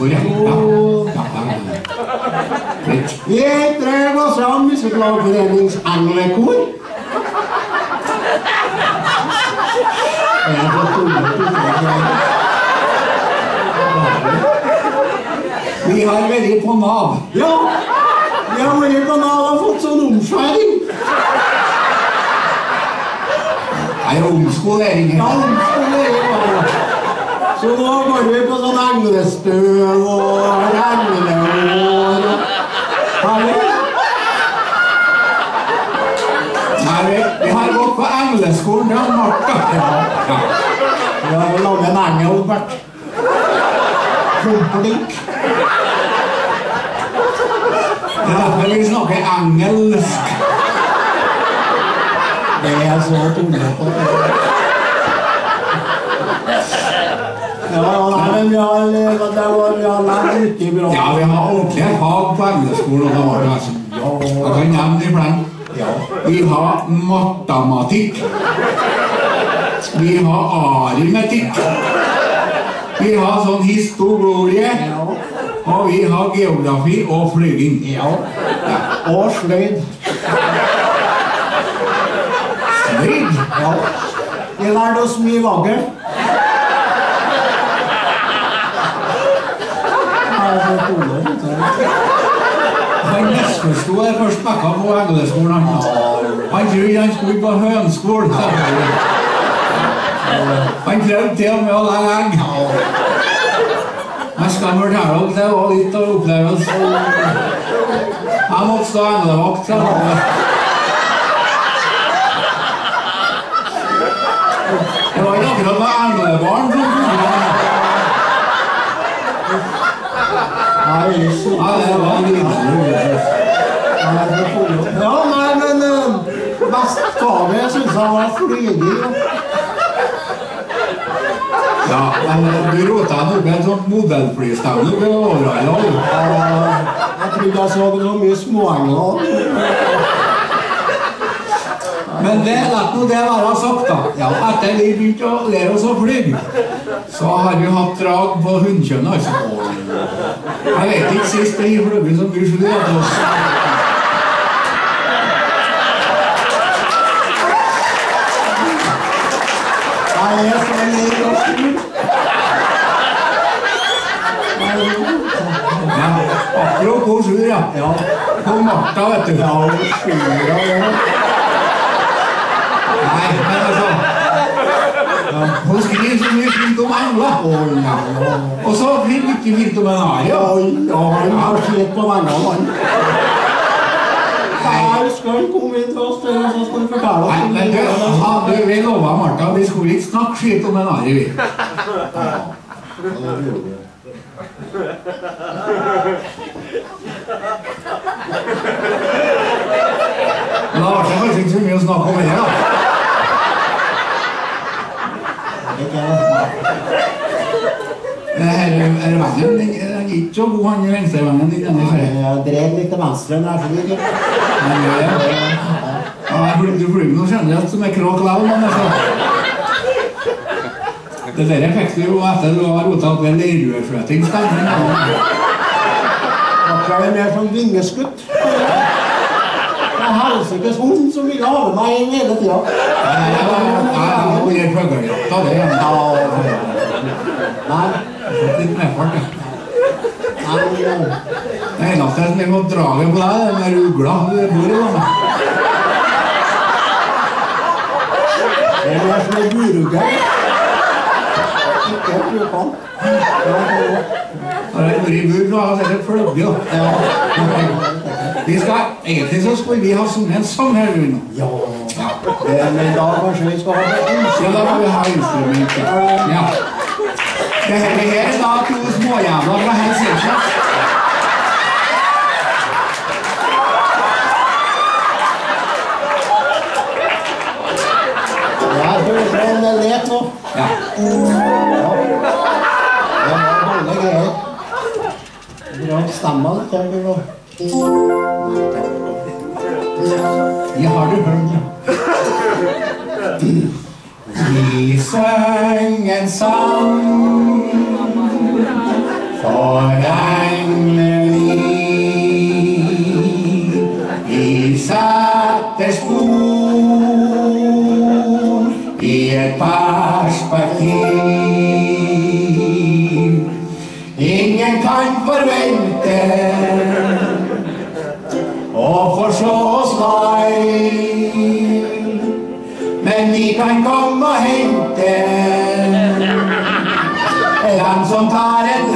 Oh, jeg drev oss fram Musikklagforeningens englekor. Vi har vært på Nav. Ja, vi har vært på Nav og fått sånn omskjæring. Nei, omskolering. Ja, omskolering. Så nå går vi på sånn englestøv og engleår. Herlig. Nei, vi, vi har gått på engleskolen til Martha. Ja. Ja. Vi har laget en engel hvert. Klumplink. Det er derfor vi snakker engelsk. Det er så tullete. Ja, ja, men vi har, det var, vi har lært mye bra. Ja, vi har ordentlige fag på evneskolen. og det var det, altså. Jeg kan nevne. Ja. Vi har matematikk. Vi har arimetikk. Vi har sånn historie. Og vi har geografi og flyging. ja. Og sløyd. Sløyd? Ja. Vi lærte oss mye vakkert. Ja, så tullete. Han misforsto det først mekka på engleskolen. Han, han trodde han skulle på hønskole. selvfølgelig. Han prøvde til og med å legge egg. Jeg skal fortelle dere det var litt av en opplevelse. Jeg måtte stå englevakt. Det var ikke akkurat med englebarn som Nei, det. Ja. Nei, men best faget syns jeg var flyging. Ja, men du rota deg opp i en sånn modellflystevne Århalla. Jeg trodde jeg så noe mye småengler. Men det, la nå det være sagt, da. Ja, etter vi begynte å lære oss å fly, så har vi hatt drag på hunnkjønnet, altså. Jeg vet ikke sist gikk fløy så mye fly etter oss. Jeg er så lei og sur. Ja, apropos sur, ja. Ja, På Martha, vet du. ja, og sur ja. Men altså Hun skriver så mye fint om engler. Og så fint ikke fint om en arie. Ja, han har slitt på av han. Her skal han komme inn til oss, og så skal han fortelle oss Nei, men du, det. hadde vi lova Martha vi skulle ikke snakke skitt om en arie, vi. Men da ble det kanskje ikke så mye å snakke om heller, da. Det her, her det, er ikke så god, han venstrevennen din. Jeg drev litt til venstre når jeg gjør det. Ja, du blir nå generelt som en kråk likevel, men altså Det der fikk du jo etter du har rota opp en stemning. Jeg er mer som vingeskutt. Det er helsikes hund som ville ha meg inn hele tida. Jeg har vært fuglejakta, det er Nei, litt ja. nei, nei. Det eneste som er dra draget på deg, er den ugla du bor i. Det er som en burugge. Ikke. Har jeg vært i bur, så har jeg sett et da. Vi skal, egentlig så skulle vi ha sunget en sang her nå. Ja. Det- Men da kanskje vi skal ha det Ja, da må vi ha instrumentet. Ja. Det her her er da to småjævler fra Helsingfors. Jeg hører en let nå. Ja. Ja. Det var dårlige greier. Bra litt. her, du, da. Jeg har du hørt, ja. Vi sang en sang for engleliv, de satte spor i et perspektiv. Ingen kan forvente å forstå oss feil, men vi kan komme og hente dem som tar et